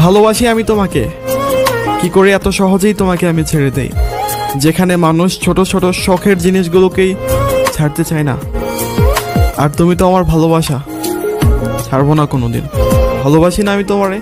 ভালোবাসি আমি তোমাকে। কি করে এত সহজেই তোমাকে আমি ছেড়ে দেই? যেখানে মানুষ ছোট ছোট শখের জিনিসগুলোকেই ছাড়তে চায় না। আর তুমি তো আমার ভালোবাসা। ছাড়বো না কোনোদিন। ভালোবাসি না আমি তোমারে।